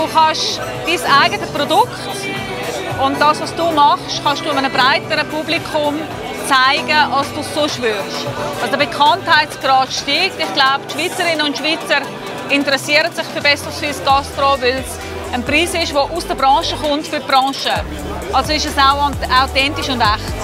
Du kannst dein eigenes Produkt und das, was du machst, kannst du einem breiteren Publikum zeigen, als du es sonst würdest. Also der Bekanntheitsgrad steigt. Ich glaube, die Schweizerinnen und Schweizer interessieren sich für Best of Swiss Gastro, weil es ein Preis ist, der aus der Branche kommt für die Branche. Also ist es auch authentisch und echt.